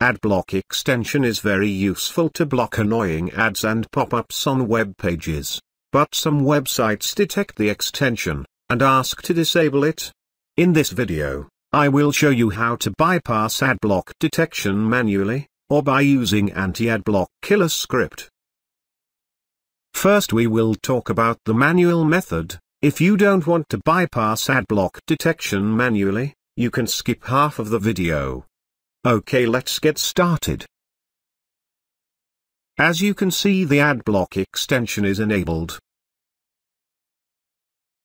AdBlock extension is very useful to block annoying ads and pop-ups on web pages, but some websites detect the extension, and ask to disable it. In this video, I will show you how to bypass AdBlock detection manually, or by using anti-AdBlock killer script. First we will talk about the manual method, if you don't want to bypass AdBlock detection manually, you can skip half of the video. Okay let's get started. As you can see the AdBlock extension is enabled.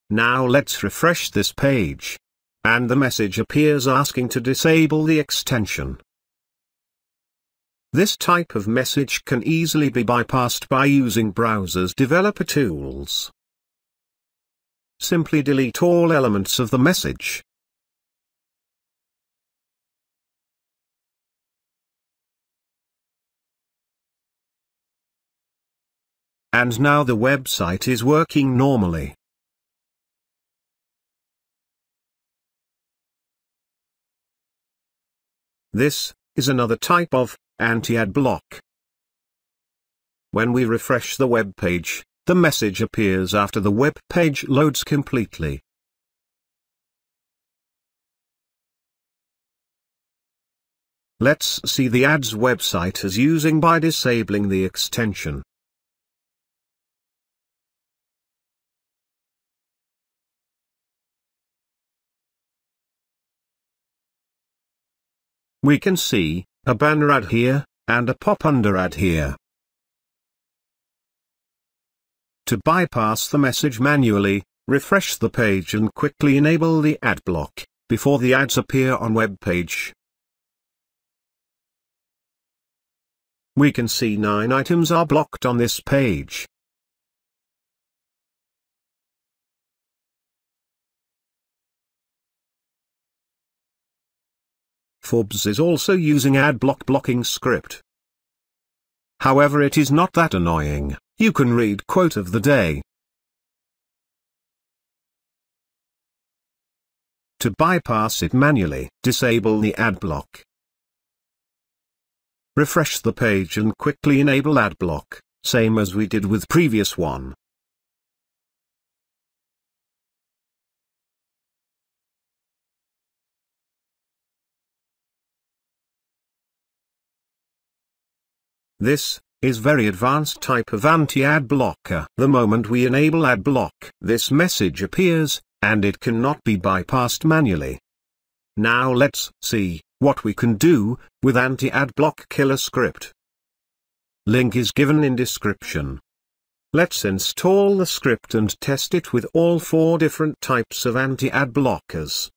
Now let's refresh this page. And the message appears asking to disable the extension. This type of message can easily be bypassed by using browser's developer tools. Simply delete all elements of the message. And now the website is working normally. This is another type of anti-ad block. When we refresh the web page, the message appears after the web page loads completely. Let's see the ads website as using by disabling the extension. We can see, a banner ad here, and a pop-under ad here. To bypass the message manually, refresh the page and quickly enable the ad block, before the ads appear on web page. We can see 9 items are blocked on this page. Forbes is also using AdBlock blocking script. However it is not that annoying, you can read quote of the day. To bypass it manually, disable the AdBlock. Refresh the page and quickly enable AdBlock, same as we did with previous one. This is very advanced type of anti-ad blocker. The moment we enable ad block, this message appears, and it cannot be bypassed manually. Now let's see what we can do with anti-ad block killer script. Link is given in description. Let's install the script and test it with all four different types of anti-ad blockers.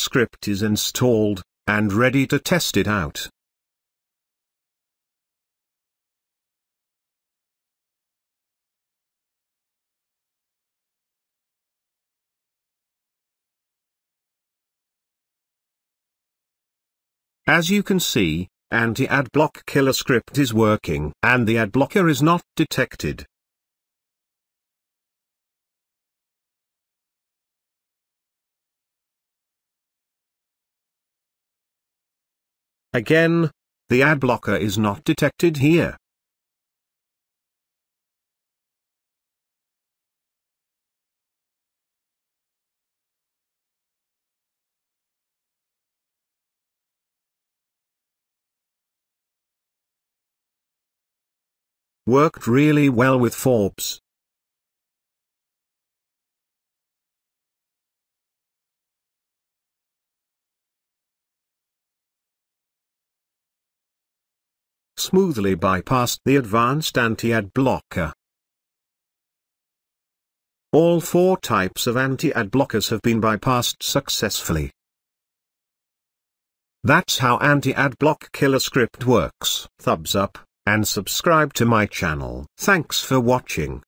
Script is installed, and ready to test it out. As you can see, anti-ad block killer script is working and the ad blocker is not detected. Again, the ad blocker is not detected here. Worked really well with Forbes. Smoothly bypassed the advanced anti-ad blocker. All four types of anti-ad blockers have been bypassed successfully. That's how anti-ad block killer script works. Thumbs up, and subscribe to my channel. Thanks for watching.